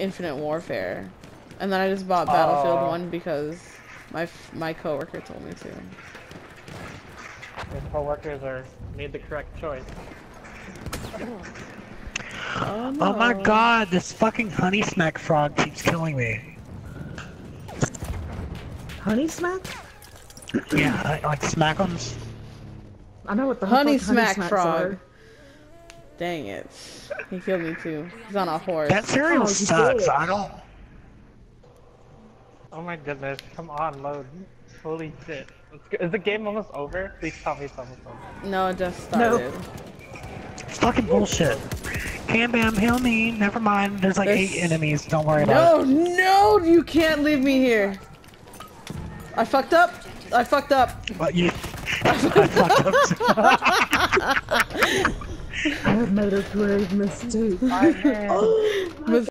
Infinite Warfare, and then I just bought Battlefield One because my f- my coworker told me to. Your coworkers are made the correct choice. Oh, Oh my god, this fucking honey smack frog keeps killing me. Honey smack? Yeah, like, like smackums. I know what the Honey fuck smack smacks frog. are. Dang it. He killed me too. He's on a horse. That cereal Oh, sucks. I don't. Oh my goodness, come on, load. Holy shit. Is the game almost over? Please tell me it's almost over. No, it just No. started. It's fucking bullshit. Cam Bam, heal me. Never mind. There's like eight enemies. Don't worry about it. No, no, you can't leave me here. I fucked up. I fucked up. it. But you. I fucked up. I have made a grave mistake. Man. Miss